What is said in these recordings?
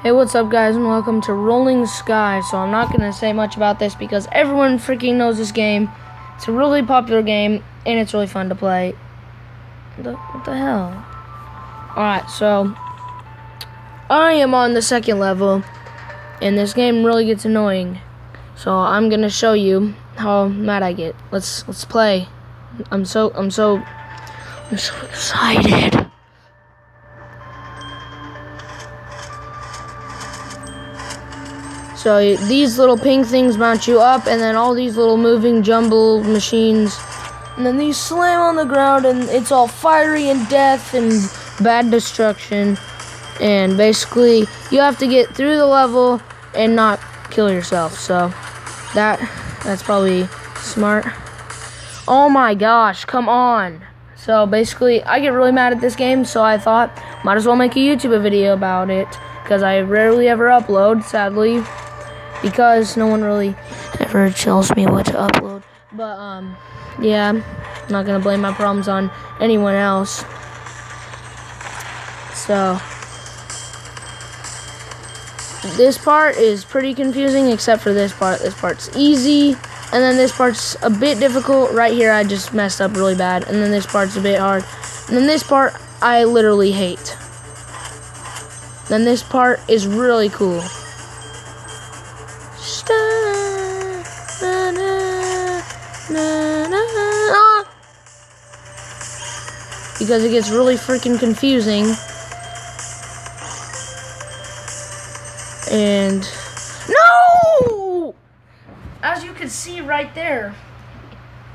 Hey, what's up, guys, and welcome to Rolling Sky. So, I'm not gonna say much about this because everyone freaking knows this game. It's a really popular game, and it's really fun to play. The, what the hell? Alright, so I am on the second level, and this game really gets annoying. So, I'm gonna show you how mad I get. Let's let's play. I'm so I'm so I'm so excited. So these little pink things mount you up, and then all these little moving jumble machines, and then these slam on the ground, and it's all fiery and death and bad destruction. And basically, you have to get through the level and not kill yourself. So that that's probably smart. Oh my gosh, come on. So basically, I get really mad at this game, so I thought might as well make a YouTube video about it because I rarely ever upload, sadly because no one really ever tells me what to upload. But um, yeah, I'm not gonna blame my problems on anyone else. So this part is pretty confusing, except for this part. This part's easy, and then this part's a bit difficult. Right here, I just messed up really bad, and then this part's a bit hard, and then this part I literally hate. Then this part is really cool. Because it gets really freaking confusing. And no! As you can see right there.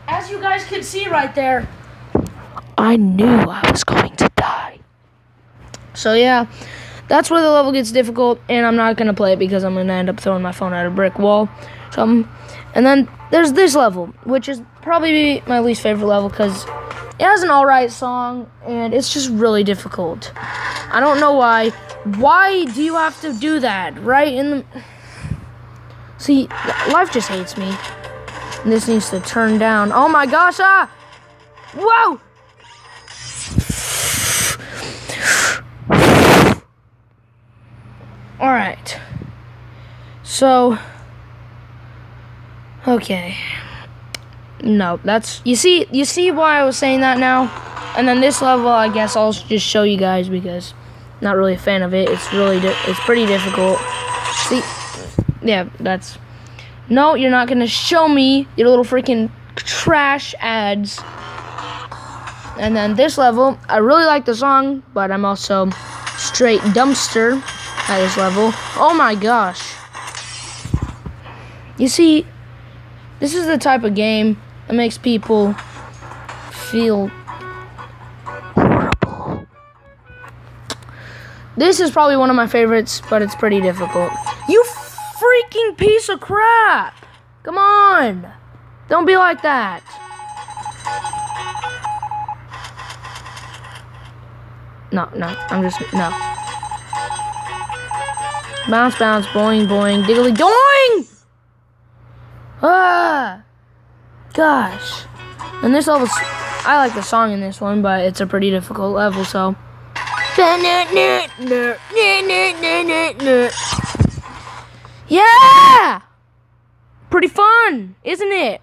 As you guys can see right there. I knew I was going to die. So yeah, that's where the level gets difficult, and I'm not gonna play it because I'm gonna end up throwing my phone at a brick wall. So, um, and then there's this level, which is probably my least favorite level because it has an alright song, and it's just really difficult. I don't know why. Why do you have to do that? Right in the. See, life just hates me. This needs to turn down. Oh my gosh, ah! Whoa! Alright. So. Okay. No, that's you see you see why I was saying that now? And then this level I guess I'll just show you guys because I'm not really a fan of it. It's really it's pretty difficult. See Yeah, that's No, you're not to show me your little freaking trash ads. And then this level, I really like the song, but I'm also straight dumpster at this level. Oh my gosh. You see, this is the type of game that makes people feel horrible. This is probably one of my favorites, but it's pretty difficult. You freaking piece of crap! Come on! Don't be like that. No, no, I'm just, no. Bounce, bounce, boing, boing, diggly, doing! Ah! Gosh. And this level, I like the song in this one, but it's a pretty difficult level, so. Yeah! Pretty fun, isn't it?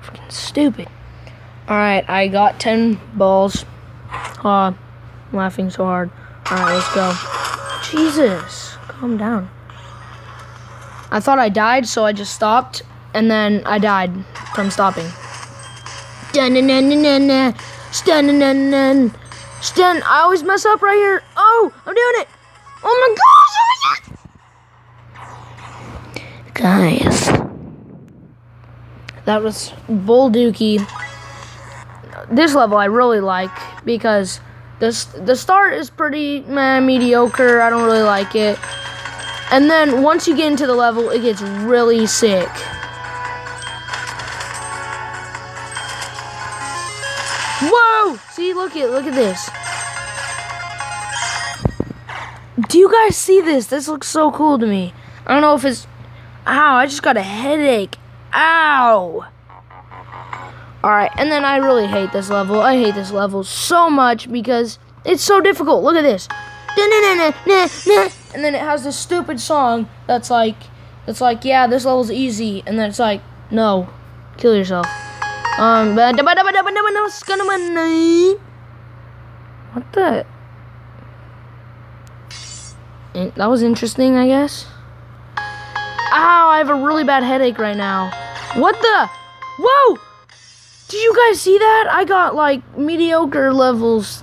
Freaking stupid. Alright, I got 10 balls. I'm laughing so hard. Alright, let's go. Jesus, calm down. I thought I died, so I just stopped, and then I died from stopping. Stun, I always mess up right here. Oh, I'm doing it. Oh, oh my gosh. Guys. That was Bull Dookie. This level I really like because the, the start is pretty meh, mediocre. I don't really like it. And then once you get into the level, it gets really sick. Whoa! See, look at look at this. Do you guys see this? This looks so cool to me. I don't know if it's Ow, I just got a headache. Ow. Alright, and then I really hate this level. I hate this level so much because it's so difficult. Look at this. and then it has this stupid song that's like, that's like, yeah, this level's easy, and then it's like, no, kill yourself. Um, what the? That was interesting, I guess. Ow, I have a really bad headache right now. What the? Whoa! Did you guys see that? I got like mediocre levels.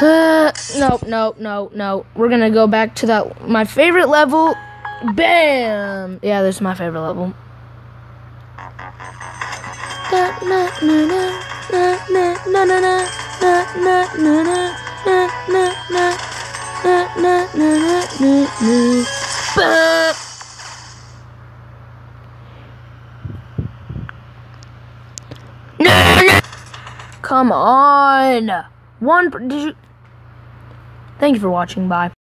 Uh, nope, nope, nope, nope. We're gonna go back to that my favorite level. Bam! Yeah, this is my favorite level. Come on. One. Did you? Thank you for watching. Bye.